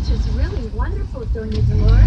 which is really wonderful, Doña Dolores.